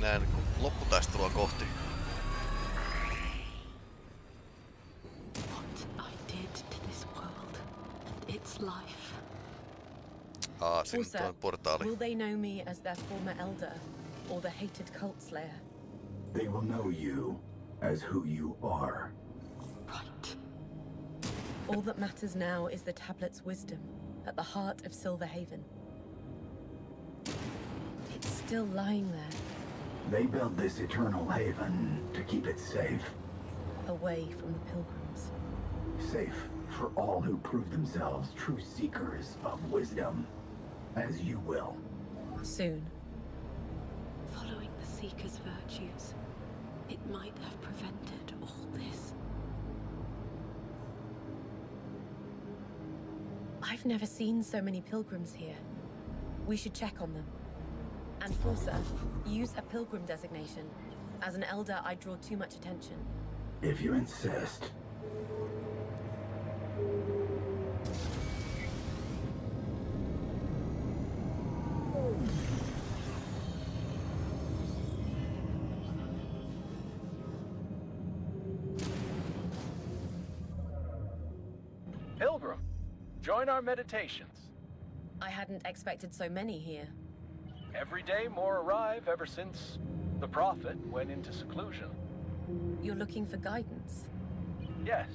Jaha, näen lopputaistelua kohti. What I did to this world and its life. Aa, sinne Also, tuon portaali. will they know me as their former elder or the hated cult slayer? They will know you as who you are. Right. All that matters now is the tablet's wisdom at the heart of Silverhaven. It's still lying there, They built this eternal haven to keep it safe. away from the pilgrims. Safe for all who prove themselves true seekers of wisdom. As you will. Soon. Following the Seeker's virtues, it might have prevented all this. I've never seen so many pilgrims here. We should check on them. And Forsa, use a pilgrim designation. As an elder, I draw too much attention. If you insist. Pilgrim, join our meditations. I hadn't expected so many here. Every day more arrive ever since the Prophet went into seclusion. You're looking for guidance. Yes,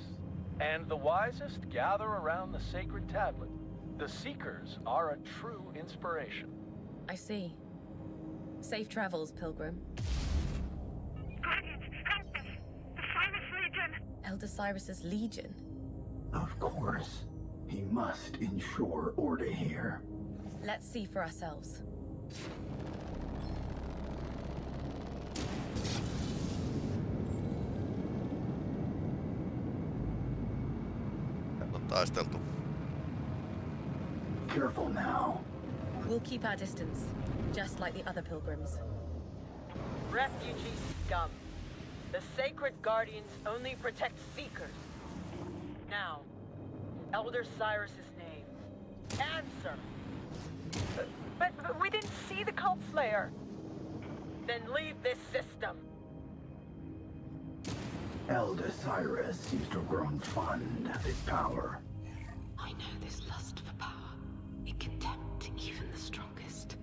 and the wisest gather around the sacred tablet. The Seekers are a true inspiration. I see. Safe travels, pilgrim. Guardians, help us! The Cyrus Legion! Elder Cyrus's legion. Of course. He must ensure order here. Let's see for ourselves. Täällä on taisteltu. Careful now. We'll keep our distance, just like the other pilgrims. Refugee scum. The sacred guardians only protect seekers. Now, Elder Cyrus's name. Answer. But, but we didn't see the cult slayer. Then leave this system. Elder Cyrus seems to have grown fond of his power. I know this lust for power. It can tempt even the strongest.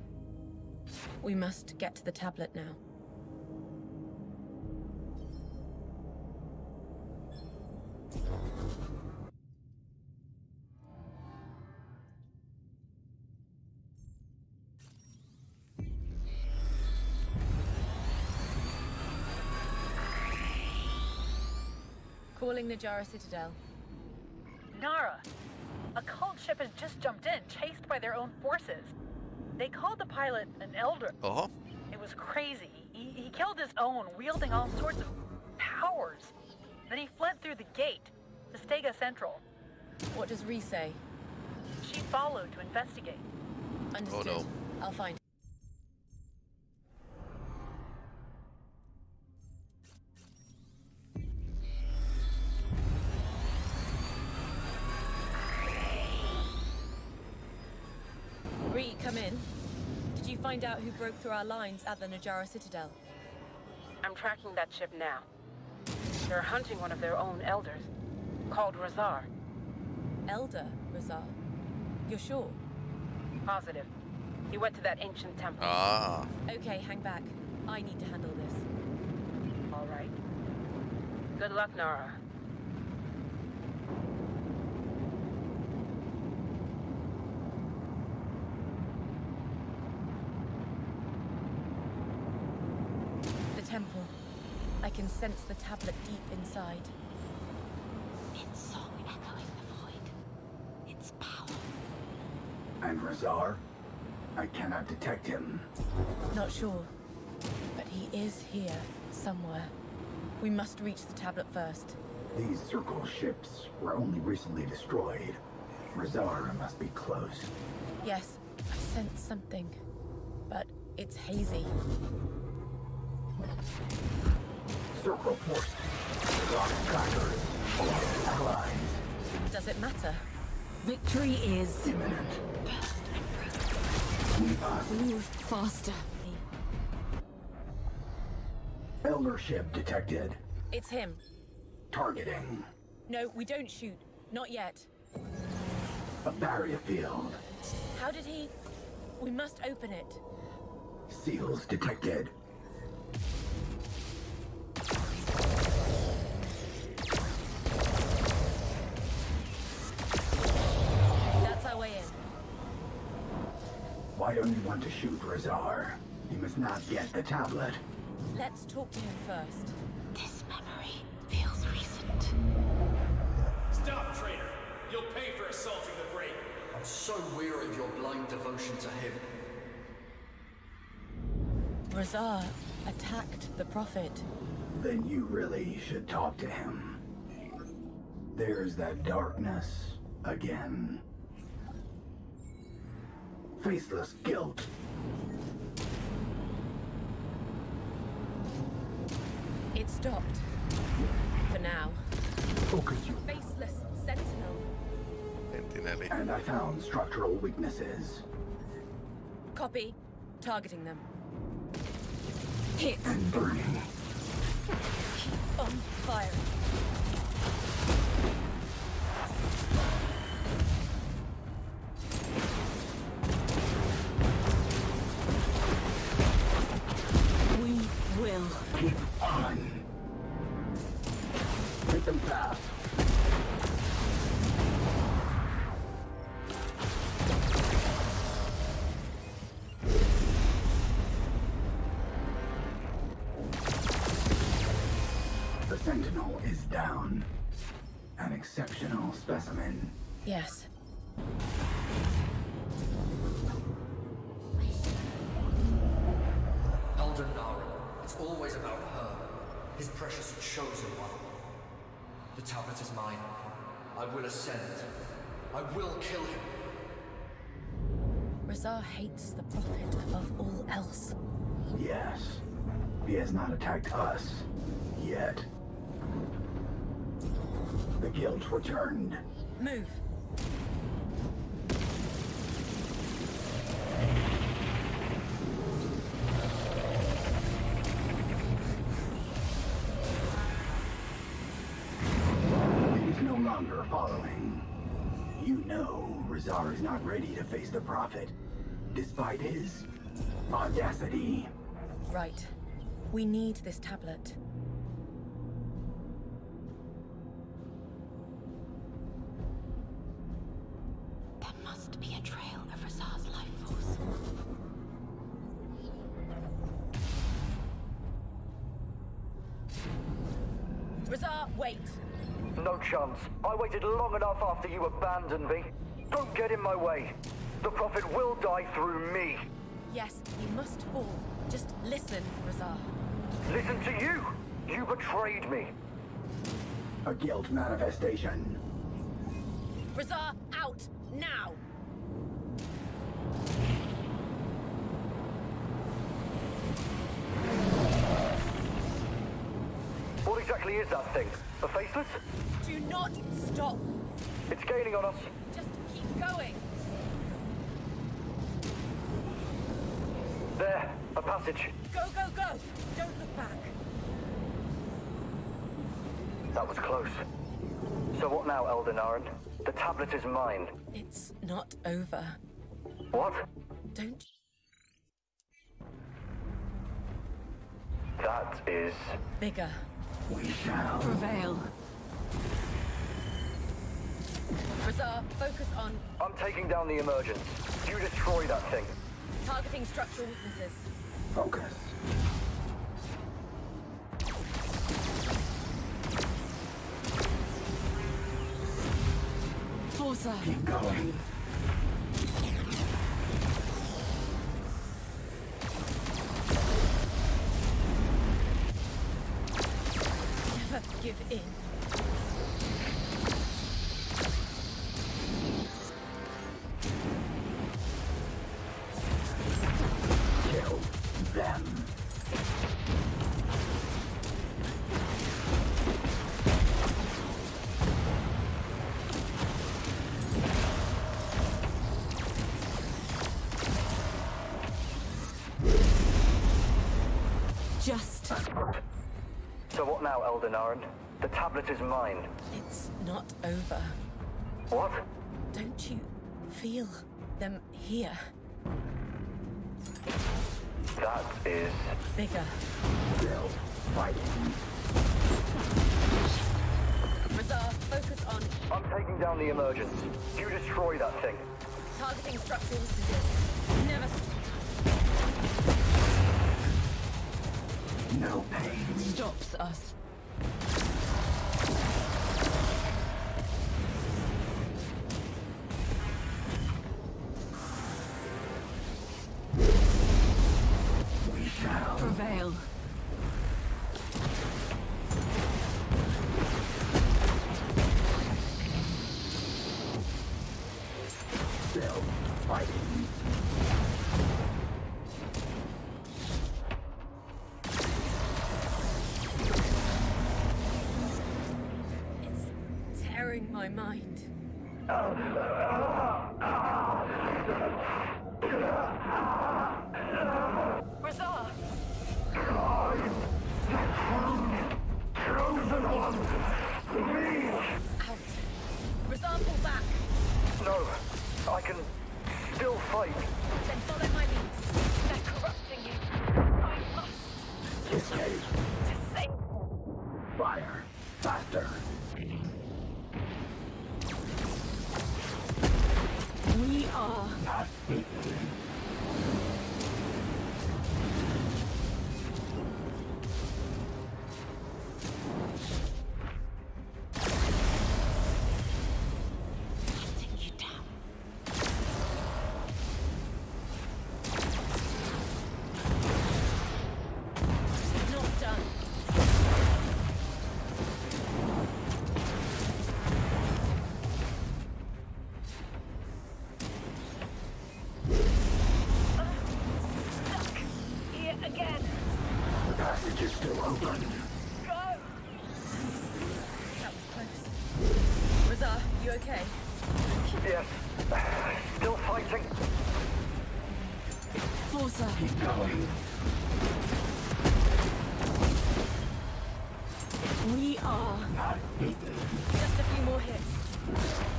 We must get to the tablet now. Calling Najara Citadel. Nara, a cult ship has just jumped in, chased by their own forces. They called the pilot an elder. Oho, It was crazy. He, he killed his own, wielding all sorts of powers. Then he fled through the gate to Stega Central. What does Ree say? She followed to investigate. Understood. Oh, no. I'll find. Find out who broke through our lines at the Najara Citadel? I'm tracking that ship now. They're hunting one of their own elders, called Razar. Elder Razar. You're sure? Positive. He went to that ancient temple. aa, Okay, hang back. I need to handle this. All right. Good luck, Nara. The temple. I can sense the tablet deep inside. Its song echoing the void. Its power. And Razar? I cannot detect him. Not sure. But he is here, somewhere. We must reach the tablet first. These circle ships were only recently destroyed. Razar must be close. Yes, I sense something. But it's hazy. Circle force. Razar trackers. Allies. Does it matter? Victory is. Imminent. We must. Move faster. Elder ship detected. It's him. Targeting. No, we don't shoot. Not yet. A barrier field. How did he... We must open it. Seals detected. Why don't want to shoot Razar? He must not get the tablet. Let's talk to him first. This memory feels recent. Stop, traitor! You'll pay for assaulting the Great. I'm so weary of your blind devotion to him. Razar attacked the Prophet. Then you really should talk to him. There's that darkness again. Faceless guilt. It stopped. For now. Focus you. Faceless Sentinel. Sentineli. And I found structural weaknesses. Copy. Targeting them. Hit. And burning. On fire. Exceptional specimen. Yes. Elder Nara. It's always about her. His precious chosen one. The tablet is mine. I will ascend. I will kill him. Razar hates the Prophet above all else. Yes. He has not attacked us. Yet. The guilt returned. Move. It is no longer following. You know Razar is not ready to face the Prophet, despite his audacity. Right. We need this tablet. Chance. I waited long enough after you abandoned me. Don't get in my way. The Prophet will die through me. Yes, he must fall. Just listen, Razar. Listen to you. You betrayed me. A guilt manifestation. Razar, out! Now! Exactly is that thing? A faceless? Do not stop! It's gaining on us. Just keep going! There, a passage. Go, go, go! Don't look back! That was close. So what now, Elder Naren? The tablet is mine. It's not over. What? Don't. That is... Bigger. We shall. Prevail. Razar, focus on I'm taking down the emergence. You destroy that thing. targeting structural weaknesses. Focus. Forsa. Keep going. What now, Elder Naren? The tablet is mine. It's not over. What? Don't you feel them here? That is... Bigger. Still fighting. Razar, focus on I'm taking down the emergence. You destroy that thing. targeting structural resistance. Never. No pain. Stops us. Passage is still open. Go! That was close. Razar, you okay? Yes. Still fighting. Forsa. Keep going. We are. Just a few more hits.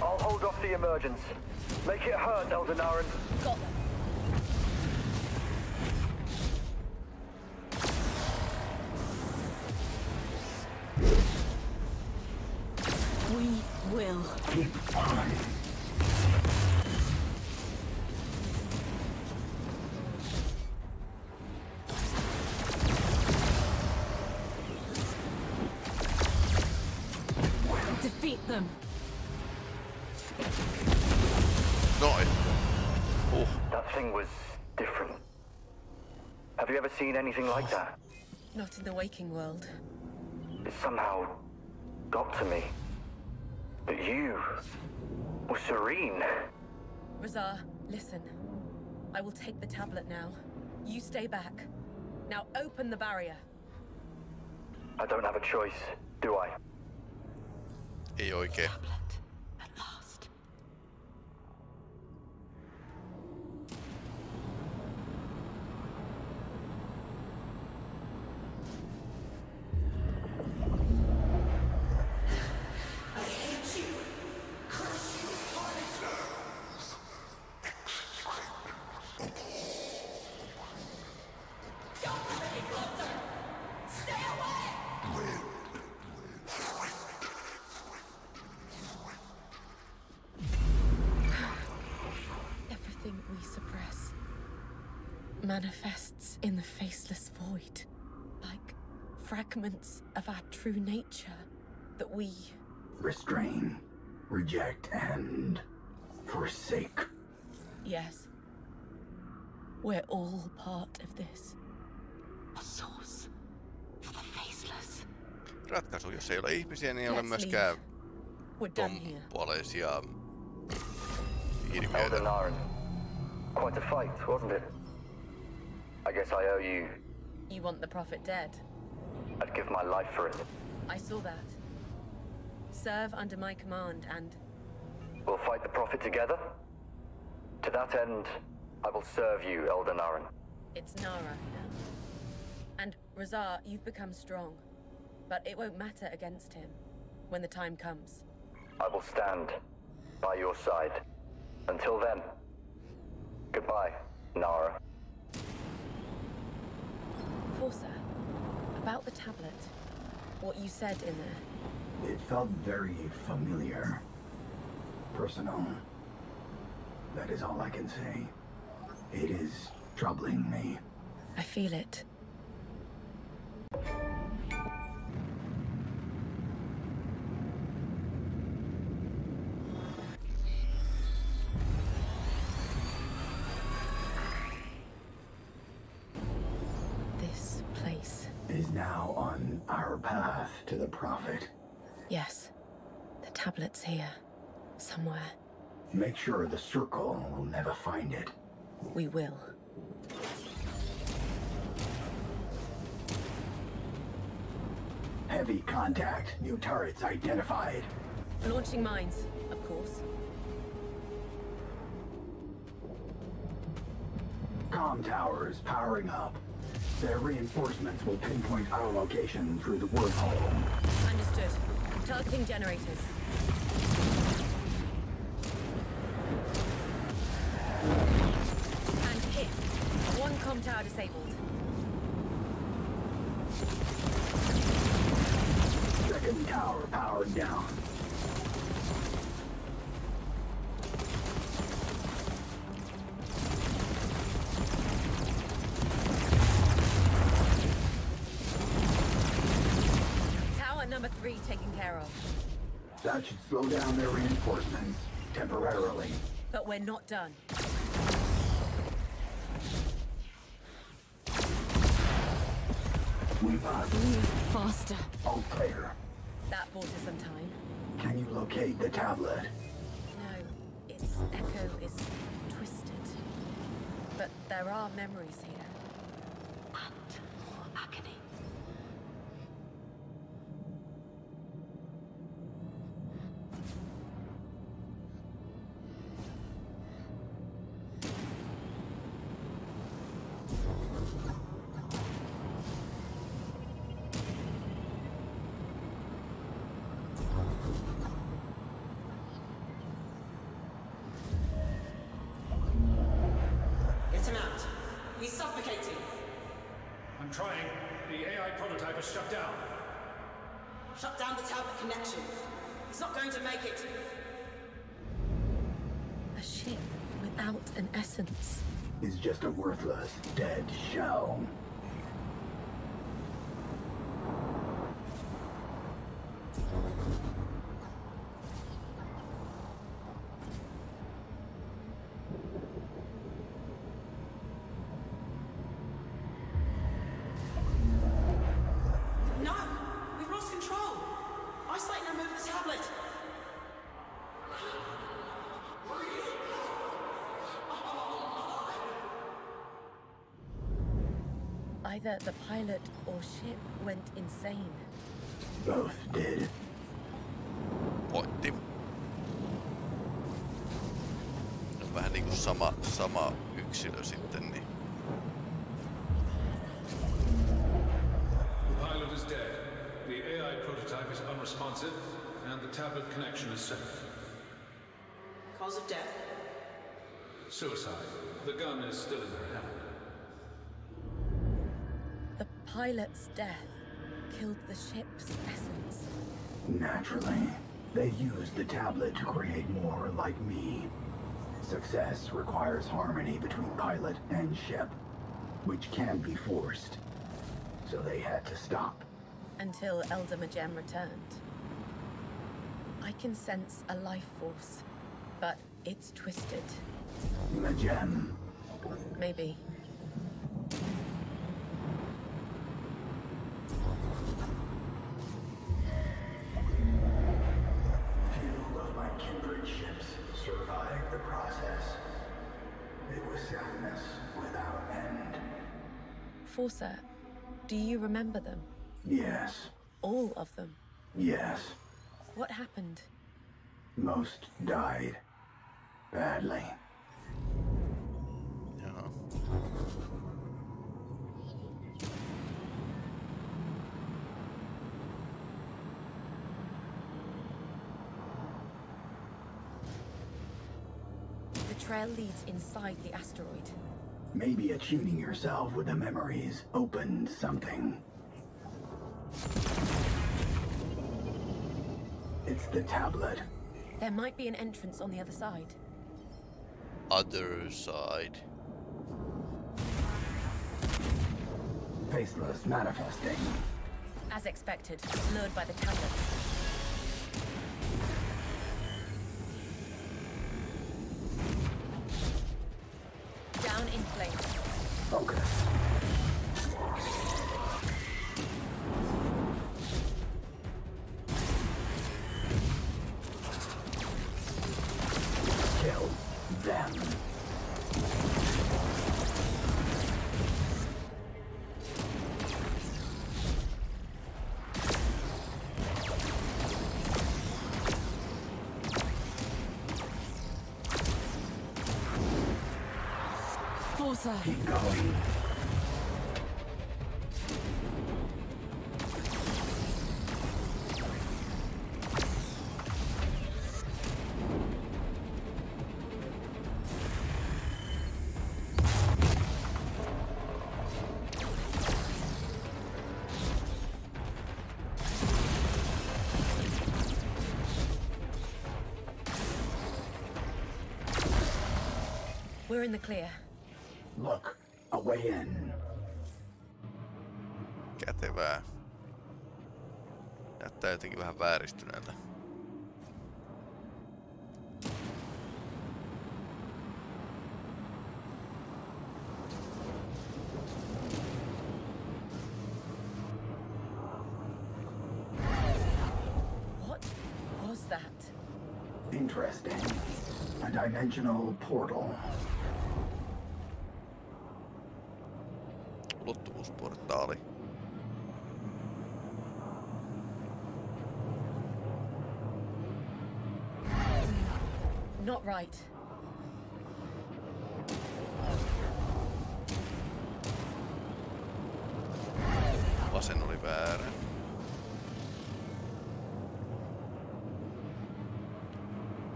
I'll hold off the emergence. Make it hurt, Elder seen anything like that? Not in the waking world. It somehow got to me. But you were serene. Razar, listen. I will take the tablet now. You stay back. Now open the barrier. I don't have a choice, do I? ei oikein. Tablet. Manifests in the faceless void, like fragments of our true nature that we. Restrain. Reject and forsake. Yes. We're all part of this. A source for the faceless. Ratkaisu, jos ei ole ihmisiä, niin ei ole Let's myöskään We're here. tuompuoleisia Elder ilmiöitä. Quite a fight, wasn't it? I guess I owe you. You want the Prophet dead? I'd give my life for it. I saw that. Serve under my command and. We'll fight the Prophet together. To that end, I will serve you, Elder Naren. It's Nara now. And Razar, you've become strong. But it won't matter against him when the time comes. I will stand by your side. Until then, goodbye, Nara. Forsa, about the tablet. What you said in there. It felt very familiar. Personal. That is all I can say. It is troubling me. I feel it. Place. Is now on our path to the Prophet. Yes. The tablet's here. Somewhere. Make sure the Circle will never find it. We will. Heavy contact. New turrets identified. Launching mines, of course. Com towers powering up. Their reinforcements will pinpoint our location through the wormhole. Understood. Targeting generators. And hit. One com tower disabled. That should slow down their reinforcements temporarily. But we're not done. We must. Move faster. All clear. That bought us some time. Can you locate the tablet? No, its echo is twisted. But there are memories here. Connection. He's not going to make it. A ship without an essence. Is just a worthless, dead shell. No! We've lost control! Isolate and remove the tablet! Either the pilot or ship went insane. Both did. Pointti. On vähän niinku sama, sama yksilö sitten, niin The pilot is dead. The AI prototype is unresponsive, and the tablet connection is severed. Cause of death. Suicide. The gun is still in her hand. Pilot's death killed the ship's essence. Naturally. They used the tablet to create more like me. Success requires harmony between pilot and ship, which can be forced. So they had to stop. Until Elder Majem returned. I can sense a life force, but it's twisted. Majem. Maybe. remember them? Yes. All of them? Yes. What happened? Most died. Badly. The trail leads inside the asteroid. Maybe attuning yourself with the memories opened something. It's the tablet. There might be an entrance on the other side. Other side. Faceless manifesting. As expected, lured by the tablet. Forsa! Keep going. We're in the clear. Look, a way in. Kätevää. Näyttää jotenkin vähän vääristyneeltä. What was that? Interesting. A dimensional portal. Right. Vasen oli väärä.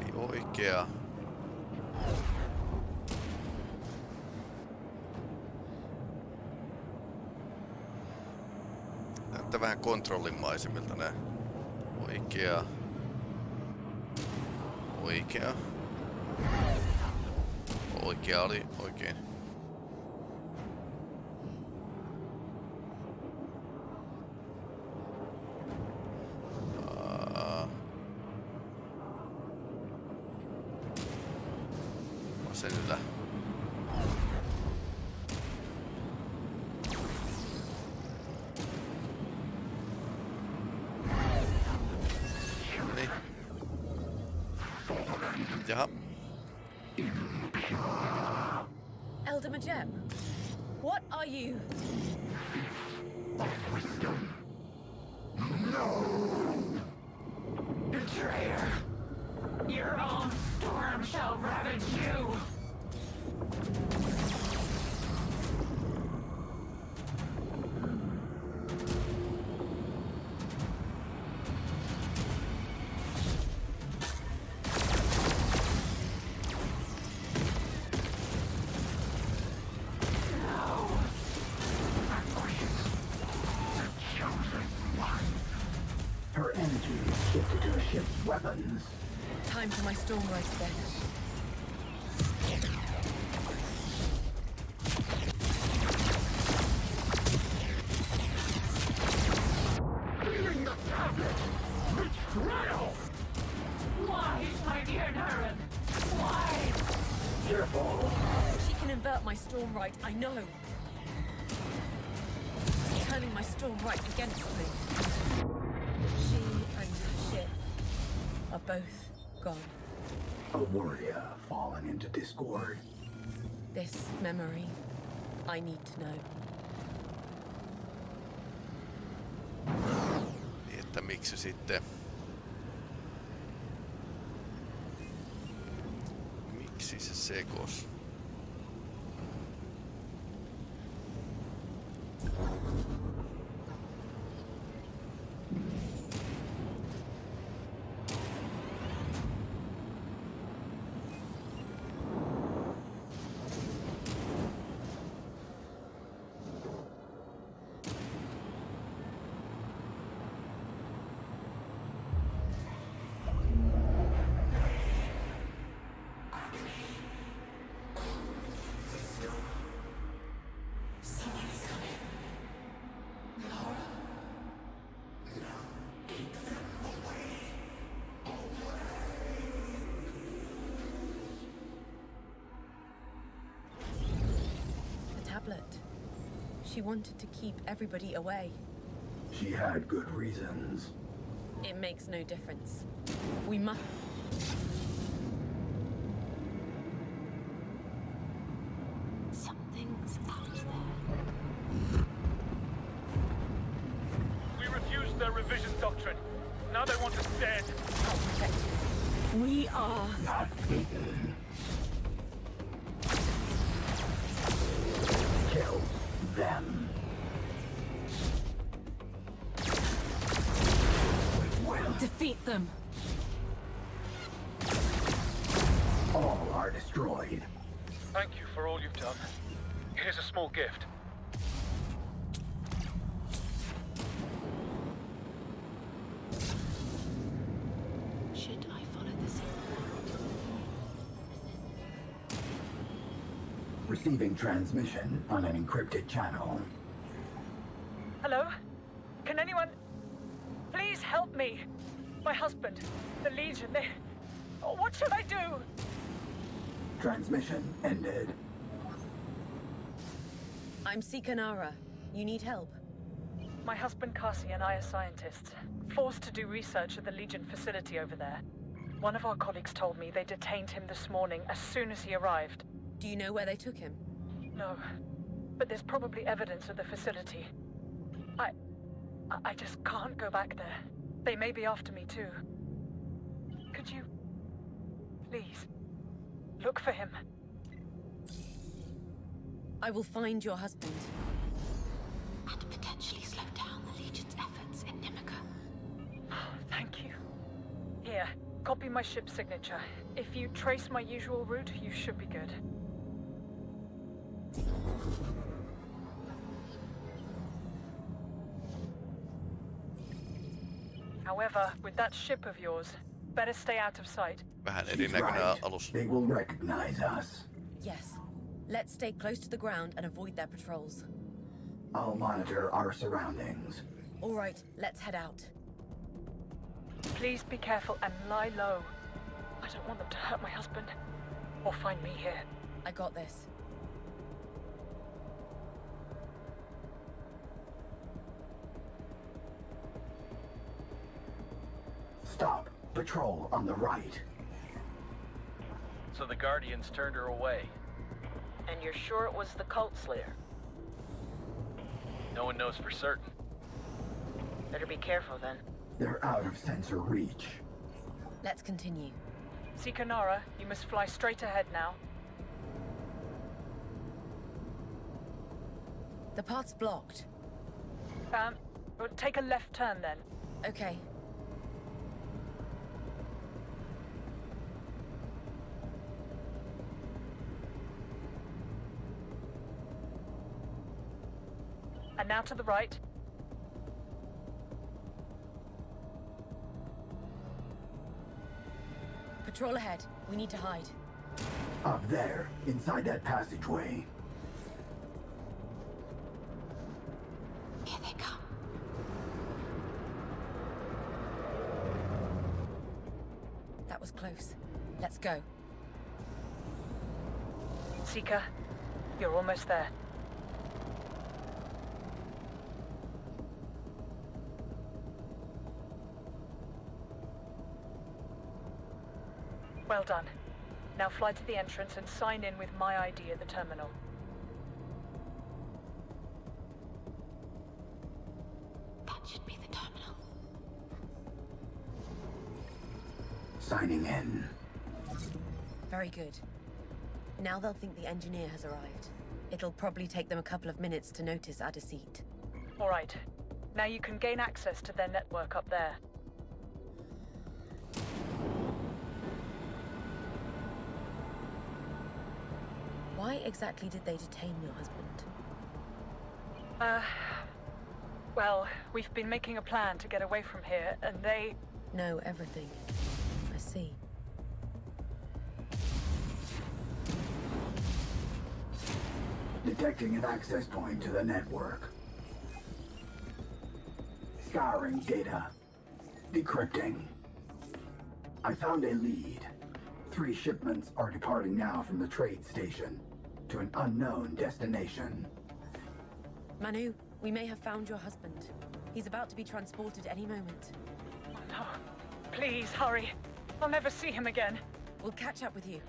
Eli oikea. Näyttää vähän kontrollimaisemilta nää. Oikea. Oikea. Oikea oli oikein. Fallen into discord. This memory, I need to know. Niin, että miksi sitten... Miksi se sekos? She wanted to keep everybody away. She had good reasons. It makes no difference. We must. Something's out there. We refused their revision doctrine. Now they want us dead. We are. Not beaten. Kill Thank you for all you've done. Here's a small gift. Should I follow the? Receiving transmission on an encrypted channel. Ended. I'm Sikanara. You need help? My husband Kasi and I are scientists, forced to do research at the Legion facility over there. One of our colleagues told me they detained him this morning as soon as he arrived. Do you know where they took him? No, but there's probably evidence of the facility. I. I- I just can't go back there. They may be after me too. Could you. please. look for him? I will find your husband. And potentially slow down the Legion's efforts in Nimica. Oh, thank you. Here, copy my ship signature. If you trace my usual route, you should be good. However, with that ship of yours, better stay out of sight. Vähän She's erinäköinen right. alus. They will recognize us. Yes. Let's stay close to the ground and avoid their patrols. I'll monitor our surroundings. All right, let's head out. Please be careful and lie low. I don't want them to hurt my husband. Or find me here. I got this. Stop. Patrol on the right. So the Guardians turned her away. And you're sure it was the Cult Slayer? No one knows for certain. Better be careful then. They're out of sensor reach. Let's continue. Sikanara, you must fly straight ahead now. The path's blocked. Um, well, take a left turn then. Okay. Now to the right. Patrol ahead. We need to hide. Up there, inside that passageway. Here they come. That was close. Let's go. Seeker, you're almost there. Fly to the entrance and sign in with my ID at the terminal. That should be the terminal. Signing in. Very good. Now they'll think the engineer has arrived. It'll probably take them a couple of minutes to notice our deceit. All right. Now you can gain access to their network up there. Why exactly did they detain your husband? Uh, well, we've been making a plan to get away from here, and they... Know everything. I see. Detecting an access point to the network. Scouring data. Decrypting. I found a lead. Three shipments are departing now from the trade station to an unknown destination. Manu, we may have found your husband. He's about to be transported any moment. Oh no. Please, hurry. I'll never see him again. We'll catch up with you.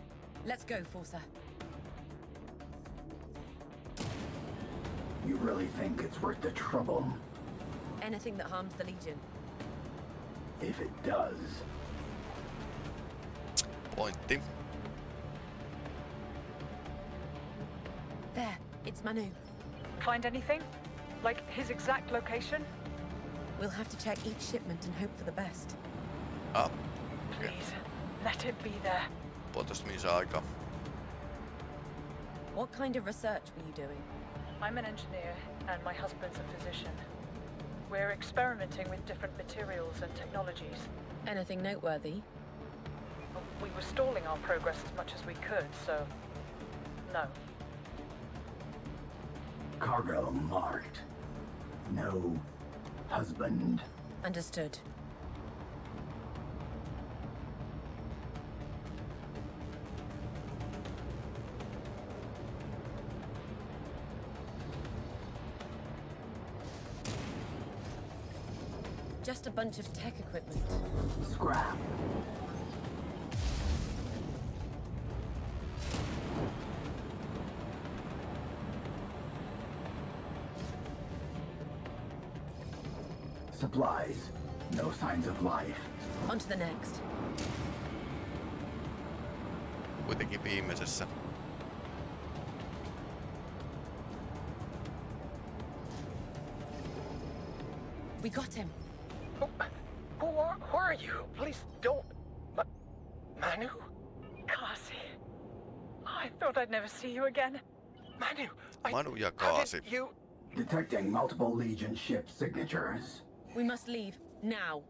Let's go, Forsa. You really think it's worth the trouble? Anything that harms the Legion. If it does. Pointti. There, it's Manu. Find anything? Like his exact location? We'll have to check each shipment and hope for the best. Ah, Please, let it be there. puolitoista minsa aikaa. What kind of research were you doing? I'm an engineer, and my husband's a physician. We're experimenting with different materials and technologies. Anything noteworthy? We were stalling our progress as much as we could, so... No. Cargo marked. No husband. Understood. Just a bunch of tech equipment. Scrap. Supplies. No signs of life. On to the next. Kuitenkin viimeisessä. We got him. Who are, who are you? Please don't. Ma- Manu? Kasi. I thought I'd never see you again. Manu, I, Manu ja how Kaasi. did you? Detecting multiple Legion ship signatures. We must leave. Now.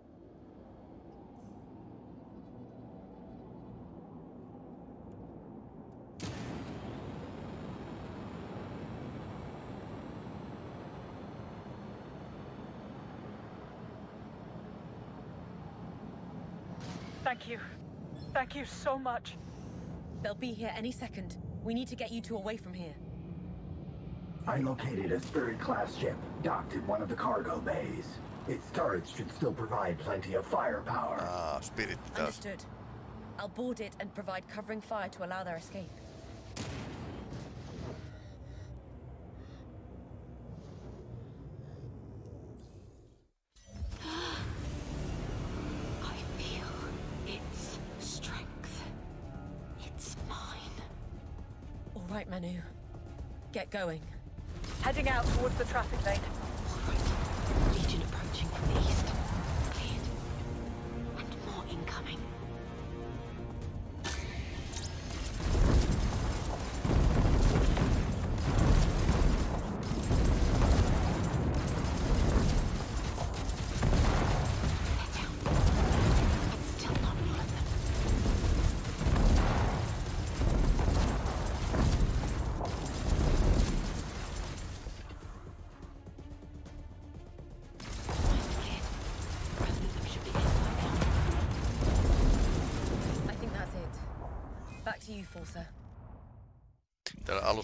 Thank you. Thank you so much. They'll be here any second. We need to get you two away from here. I located a Spirit-class ship docked in one of the cargo bays. Its turrets should still provide plenty of firepower. Ah, Spirit taas. Understood. I'll board it and provide covering fire to allow their escape. I feel its strength. It's mine. All right, Manu. Get going. Heading out towards the traffic lane. Legion approaching from the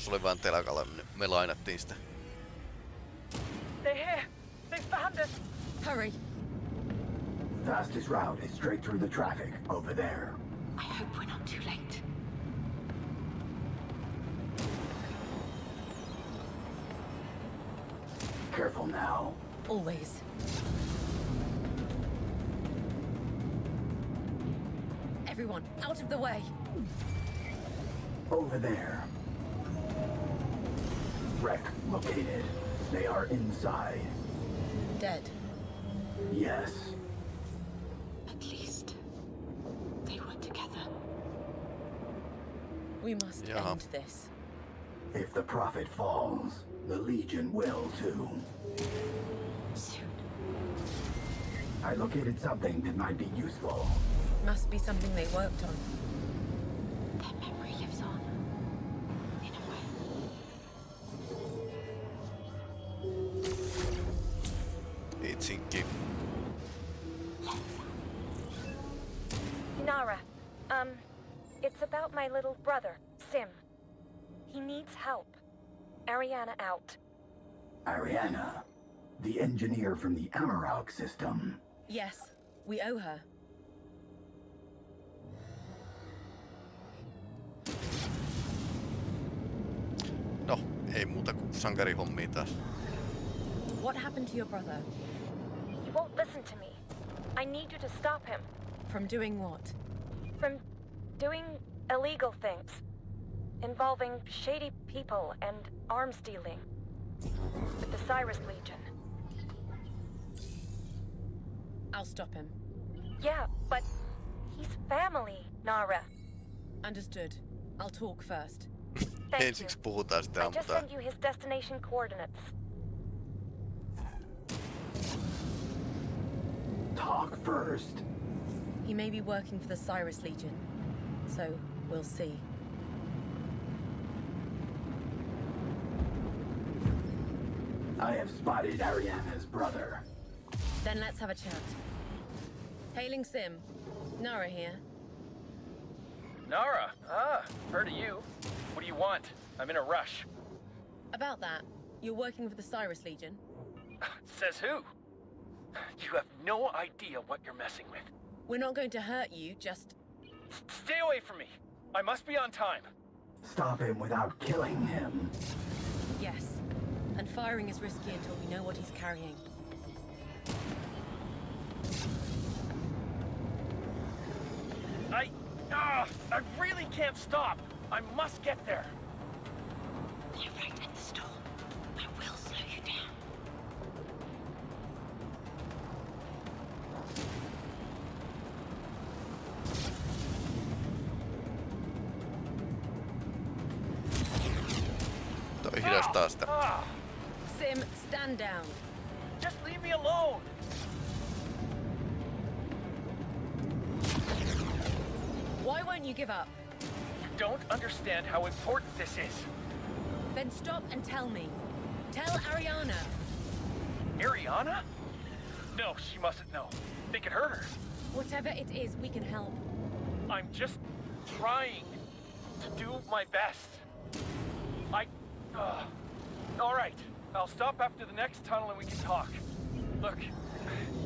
Täällä alussa oli vain telakalla, niin me lainattiin sitä. They're here. They found us. Hurry. Fastest route is straight through the traffic over there. I hope we're not too late. Careful now. Always. Everyone, out of the way. Over there. Are inside. Dead. Yes. At least they were together. We must Yeah. end this. If the Prophet falls, the Legion will too. Soon. I located something that might be useful. Must be something they worked on. Their memory lives on. Little brother, Sim. He needs help. Ariana out. Ariana, the engineer from the Amarok system. Yes, we owe her. No, ei muuta kuin sankarihommiin taas. What happened to your brother? He won't listen to me. I need you to stop him. From doing what? From doing illegal things. Involving shady people and arms dealing. With the Cyrus Legion. I'll stop him. Yeah, but he's family, Nara. Understood. I'll talk first. Thank you. Ensiksi puhutaan sitten I just ammutaan. sent you his destination coordinates. Talk first. He may be working for the Cyrus Legion, so we'll see. I have spotted Ariana's brother. Then let's have a chat. Hailing Sim. Nara here. Nara, ah, heard of you. What do you want? I'm in a rush. About that, you're working for the Cyrus Legion? Says who? You have no idea what you're messing with. We're not going to hurt you, just... Stay away from me. I must be on time. Stop him without killing him. Yes. And firing is risky until we know what he's carrying. I... Ah, I really can't stop. I must get there. You're right at the store. Give up? You don't understand how important this is. Then stop and tell me. Tell Ariana. Ariana? No, she mustn't know. They could hurt her. Whatever it is, we can help. I'm just trying to do my best. I... Uh, all right. I'll stop after the next tunnel and we can talk. Look,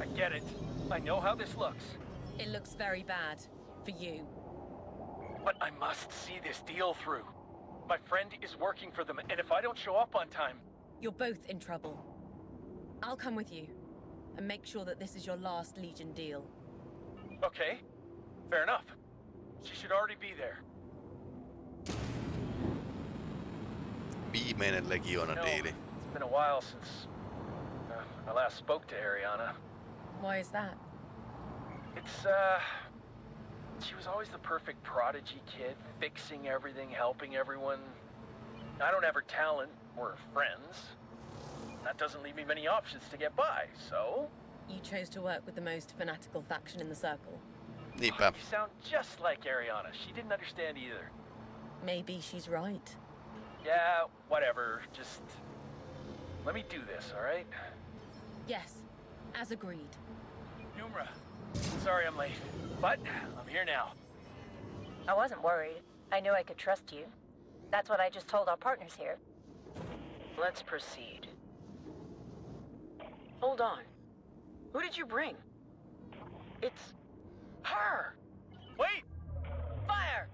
I get it. I know how this looks. It looks very bad. For you. But I must see this deal through. My friend is working for them, and if I don't show up on time... You're both in trouble. I'll come with you. And make sure that this is your last Legion deal. Okay, fair enough. She should already be there. Viimeinen No, legioona-diili. it's been a while since uh, I last spoke to Ariana. Why is that? It's, uh... She was always the perfect prodigy kid, fixing everything, helping everyone. I don't have her talent or her friends. That doesn't leave me many options to get by, so... You chose to work with the most fanatical faction in the Circle. Niinpä. You sound just like Ariana. She didn't understand either. Maybe she's right. Yeah, whatever. Just... Let me do this, alright? Yes, as agreed. Numra, sorry I'm late, but I'm here now. I wasn't worried. I knew I could trust you. That's what I just told our partners here. Let's proceed. Hold on. Who did you bring? It's... her! Wait! Fire!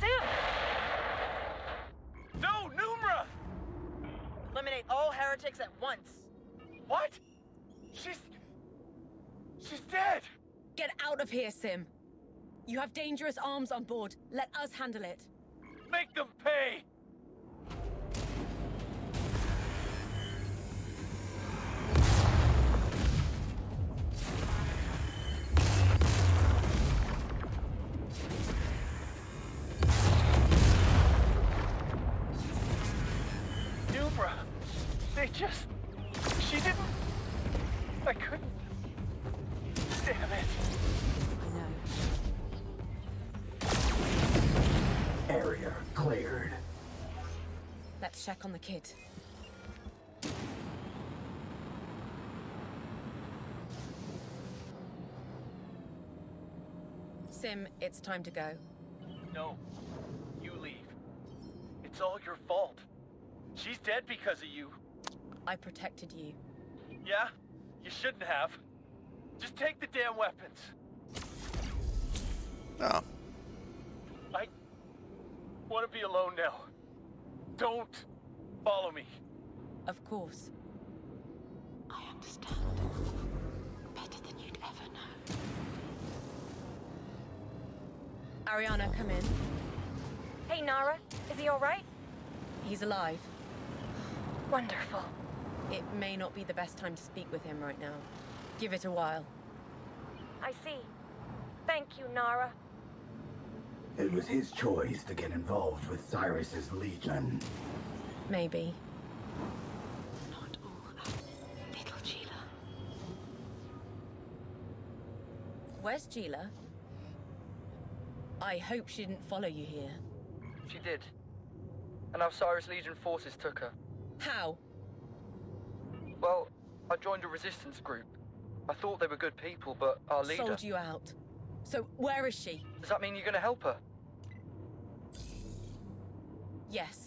Sim! No, Numra! Eliminate all heretics at once. What? She's... She's dead! Get out of here, Sim. You have dangerous arms on board. Let us handle it. Make them pay! Check on the kid. Sim, it's time to go. No. You leave. It's all your fault. She's dead because of you. I protected you. Yeah? You shouldn't have. Just take the damn weapons. No. I want to be alone now. Don't follow me. Of course. I understand. Better than you'd ever know. Ariana, come in. Hey, Nara. Is he alright? He's alive. Wonderful. It may not be the best time to speak with him right now. Give it a while. I see. Thank you, Nara. It was his choice to get involved with Cyrus's Legion. Maybe. Not all little Gila. Where's Gila? I hope she didn't follow you here. She did. And our Cyrus Legion forces took her. How? Well, I joined a resistance group. I thought they were good people, but our leader... Sold you out. So where is she? Does that mean you're gonna help her? Yes.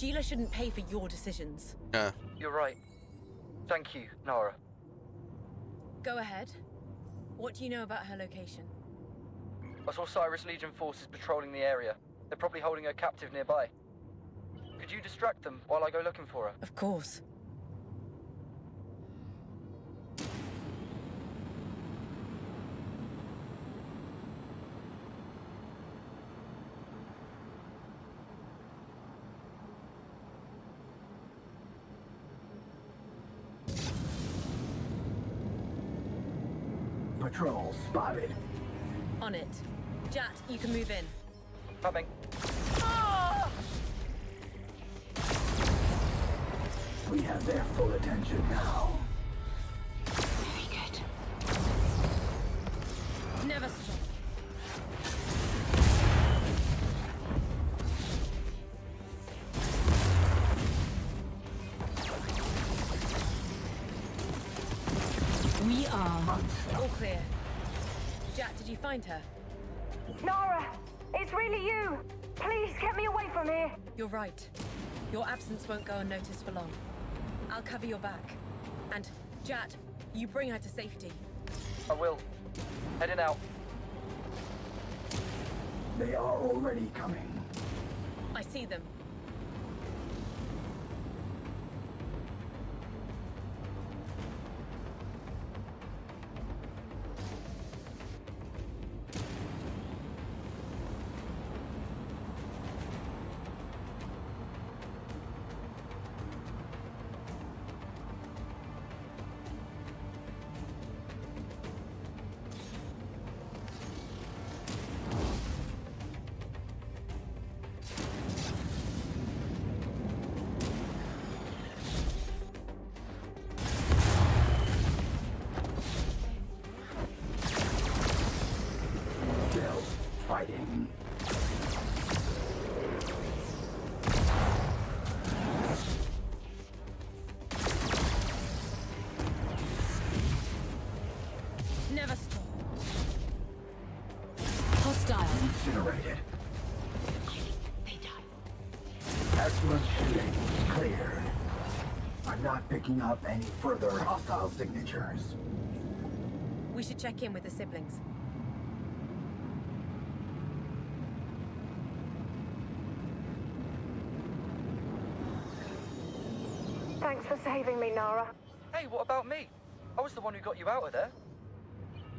Gila shouldn't pay for your decisions. Yeah. You're right. Thank you, Nara. Go ahead. What do you know about her location? I saw Cyrus Legion forces patrolling the area. They're probably holding her captive nearby. Could you distract them while I go looking for her? Of course. Patrol spotted. On it. Jat, you can move in. Coming. Ah! We have their full attention now. Find her? Nara, it's really you. Please get me away from here. You're right. Your absence won't go unnoticed for long. I'll cover your back. And, Jat, you bring her to safety. I will. Heading out. They are already coming. I see them. Picking up any further hostile signatures. We should check in with the siblings. Thanks for saving me, Nara. Hey, what about me? I was the one who got you out of there.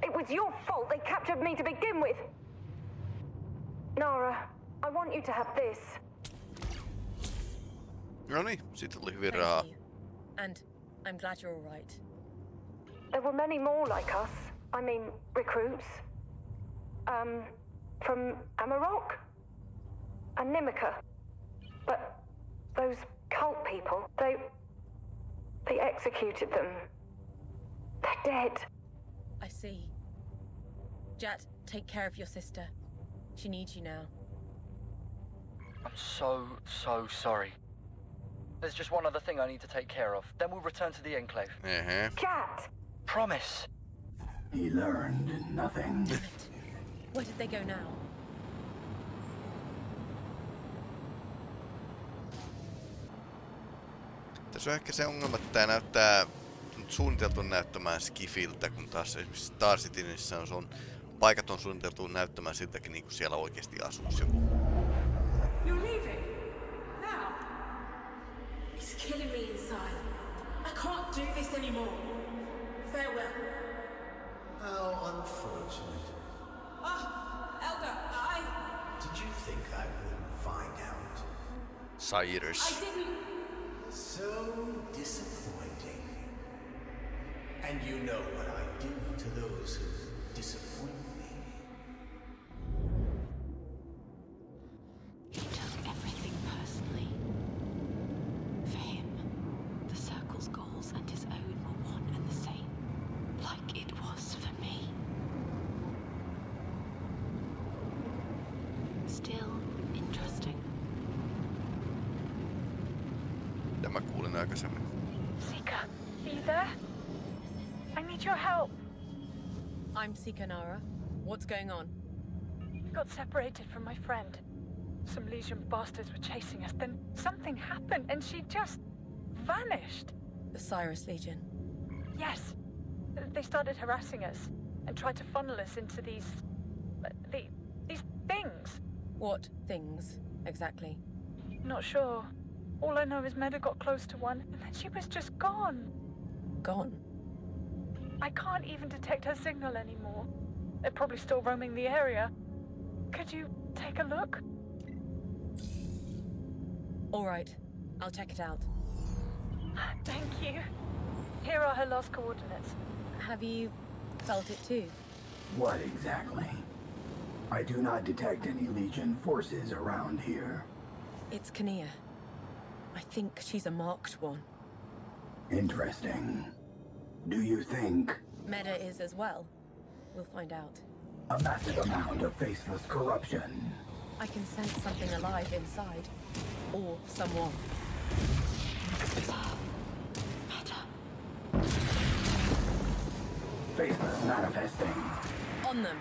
It was your fault they captured me to begin with. Nara, I want you to have this. No niin, siitä tuli hyvin rahaa. Thank you. And I'm glad you're all right. There were many more like us. I mean, recruits. Um, from Amarok and Nimica. But those cult people, they. they executed them. They're dead. I see. Jat, take care of your sister. She needs you now. I'm so, so sorry. There's just one other thing I need to take care of. Then we'll return to the Enclave. Uh-huh. Cat! Promise. He learned nothing. Where did they go now? Tässä on ehkä se ongelma, että tämä näyttää suunniteltu näyttämään skifiltä, kun taas esimerkiksi Star Cityssä on, on paikat on suunniteltu näyttämään siltäkin, niin kuin siellä oikeasti asuisi joku. I do this anymore. Farewell. How unfortunate. Ah, Elder, I... Did you think I wouldn't find out? Cyrus. I didn't... So disappointing. And you know what I do to those who disappoint me. He took everything personally. For him, the Circle's goals and his own were one and the same. Like it was for me. Still interesting. Tämä kuulin aikaisemmin. Sika, are you there? I need your help. I'm Nara. What's going on? We got separated from my friend. Some Legion bastards were chasing us, then something happened and she just vanished. The Cyrus Legion. Yes. They started harassing us and tried to funnel us into these. Uh, the, these things. What things, exactly? Not sure. All I know is Meda got close to one and then she was just gone. Gone? I can't even detect her signal anymore. They're probably still roaming the area. Could you take a look? All right. I'll check it out. Thank you. Here are her last coordinates. Have you felt it too? What exactly? I do not detect any Legion forces around here. It's Kania. I think she's a marked one. Interesting. Do you think Meda is as well. We'll find out. a massive amount of faceless corruption? I can sense something alive inside. Or someone. Meda. Faceless manifesting. On them.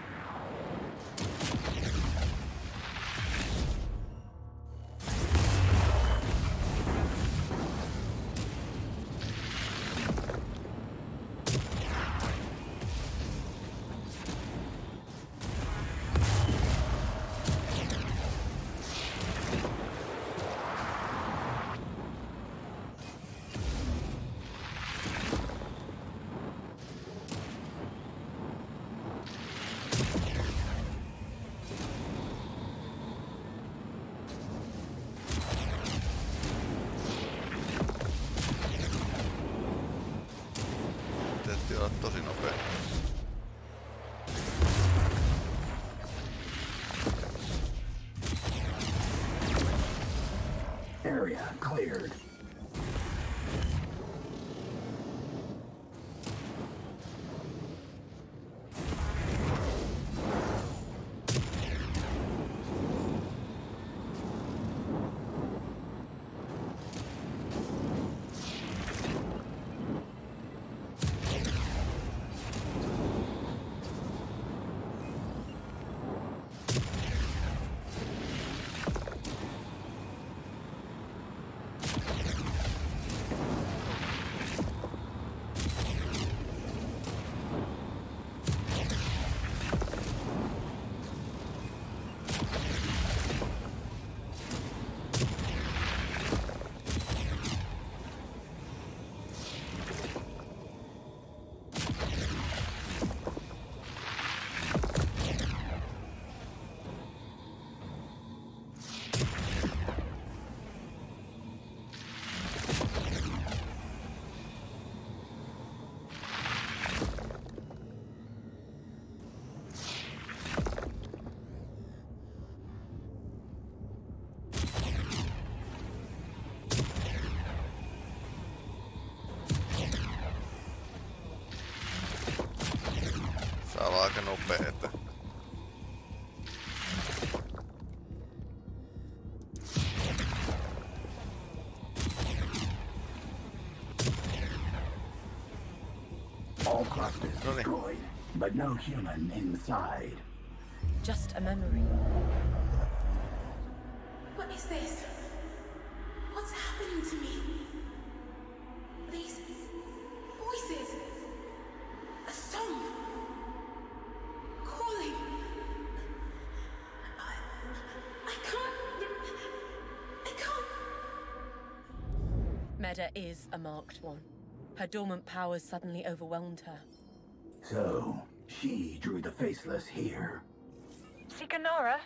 Aika nopea, että... All clusters Really? destroyed, but no human inside. Just a memory. Meda is a marked one. Her dormant powers suddenly overwhelmed her. So, she drew the Faceless here. Sikanara?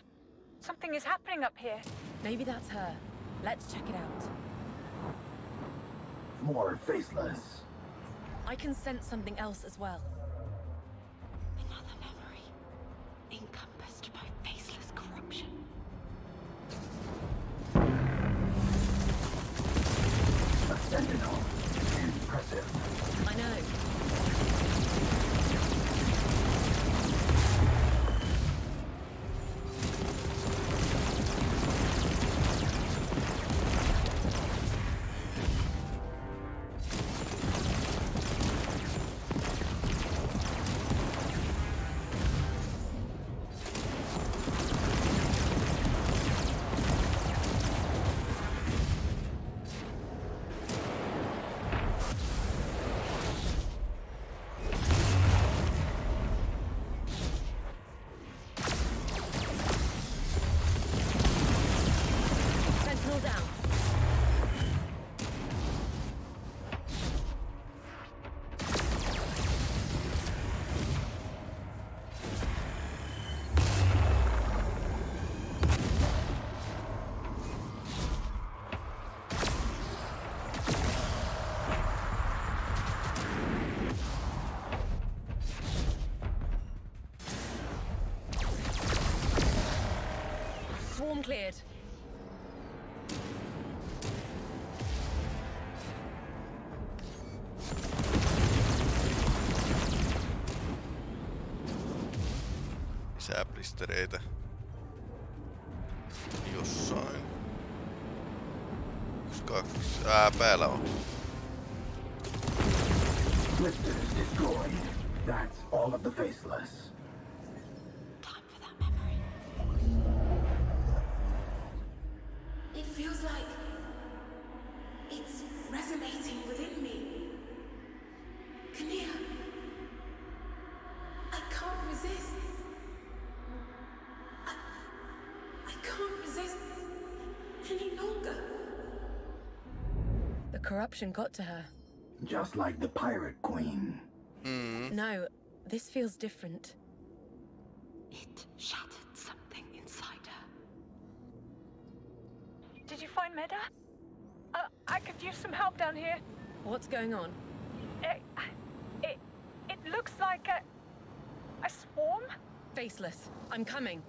Something is happening up here. Maybe that's her. Let's check it out. More Faceless. I can sense something else as well. Cleared. Lisää blistereitä. Jossain. Kaksi. Ää, päällä on. Like it's resonating within me. Kania, I can't resist. I, I can't resist any longer. The corruption got to her. Just like the Pirate Queen. Hmm. No, this feels different. It down here. What's going on? It, it, it looks like a, a swarm? Faceless. I'm coming.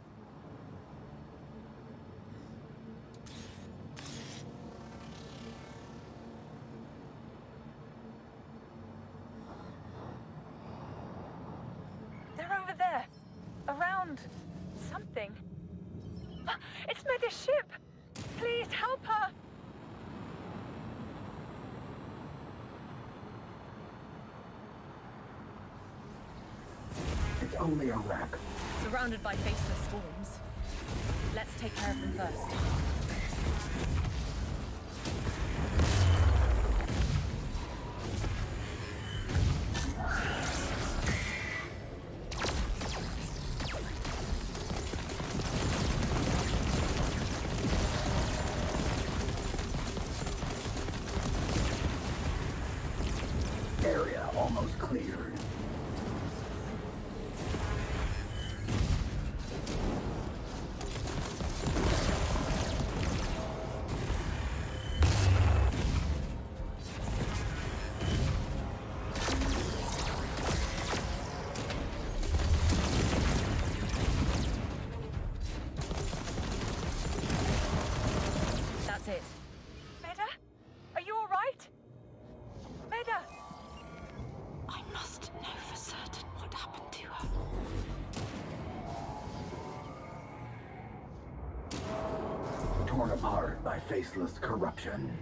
By faceless corruption.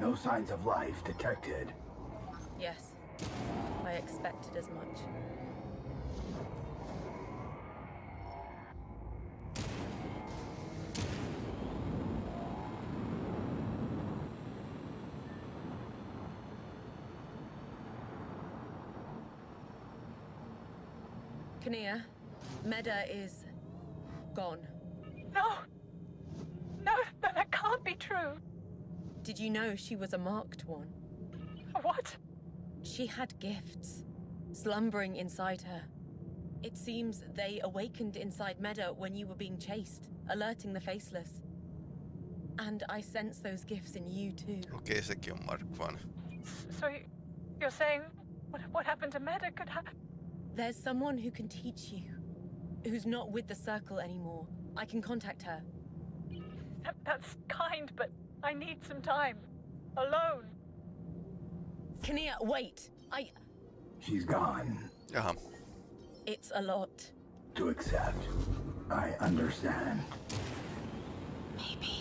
No signs of life detected. Yes. I expected as much. Kania, Meda is gone. No! No, no, that can't be true. Did you know she was a marked one? What? She had gifts slumbering inside her. It seems they awakened inside Meda when you were being chased, alerting the faceless. And I sense those gifts in you too. Okei, sekin on Mark Van. So you're saying what, what happened to Meda could ha- There's someone who can teach you, who's not with the circle anymore. I can contact her. that, That's kind, but I need some time. Alone. Kania, wait! I. She's gone. Jaha. It's a lot. To accept. I understand. Maybe